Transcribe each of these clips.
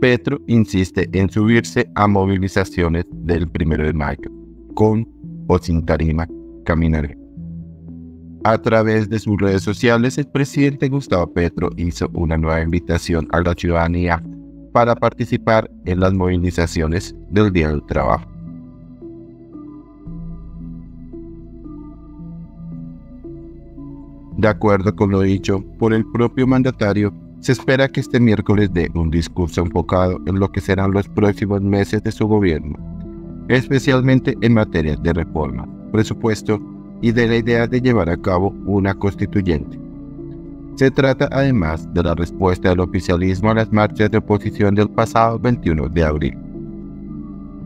Petro insiste en subirse a movilizaciones del 1 de mayo, con o sin tarima caminaré. A través de sus redes sociales, el presidente Gustavo Petro hizo una nueva invitación a la ciudadanía para participar en las movilizaciones del Día del Trabajo. De acuerdo con lo dicho por el propio mandatario, se espera que este miércoles dé un discurso enfocado en lo que serán los próximos meses de su gobierno, especialmente en materia de reforma, presupuesto y de la idea de llevar a cabo una constituyente. Se trata además de la respuesta del oficialismo a las marchas de oposición del pasado 21 de abril.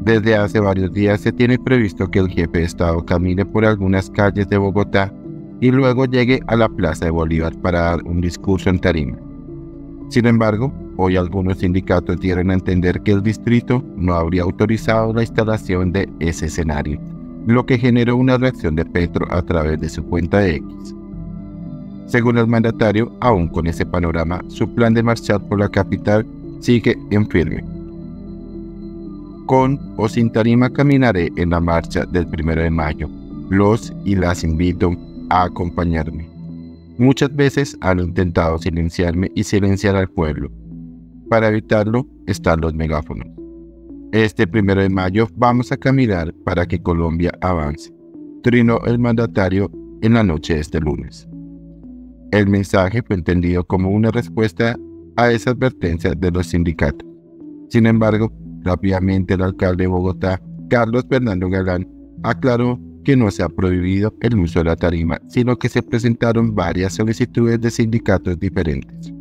Desde hace varios días se tiene previsto que el jefe de Estado camine por algunas calles de Bogotá y luego llegue a la Plaza de Bolívar para dar un discurso en tarima. Sin embargo, hoy algunos sindicatos dieron a entender que el distrito no habría autorizado la instalación de ese escenario, lo que generó una reacción de Petro a través de su cuenta de X. Según el mandatario, aún con ese panorama, su plan de marchar por la capital sigue en firme. Con o sin tarima caminaré en la marcha del 1 de mayo. Los y las invito a acompañarme. Muchas veces han intentado silenciarme y silenciar al pueblo. Para evitarlo están los megáfonos. Este primero de mayo vamos a caminar para que Colombia avance, trinó el mandatario en la noche de este lunes. El mensaje fue entendido como una respuesta a esa advertencia de los sindicatos. Sin embargo, rápidamente el alcalde de Bogotá, Carlos Fernando Galán, aclaró que no se ha prohibido el uso de la tarima, sino que se presentaron varias solicitudes de sindicatos diferentes.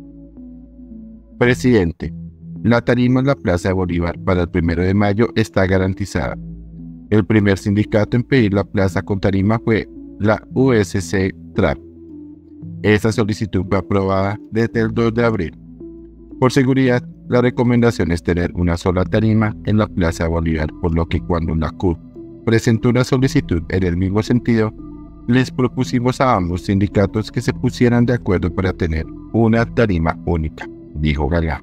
Presidente, la tarima en la Plaza de Bolívar para el 1 de mayo está garantizada. El primer sindicato en pedir la plaza con tarima fue la USC TRAP. Esa solicitud fue aprobada desde el 2 de abril. Por seguridad, la recomendación es tener una sola tarima en la Plaza de Bolívar, por lo que cuando la CUT presentó una solicitud en el mismo sentido, les propusimos a ambos sindicatos que se pusieran de acuerdo para tener una tarima única, dijo Gala.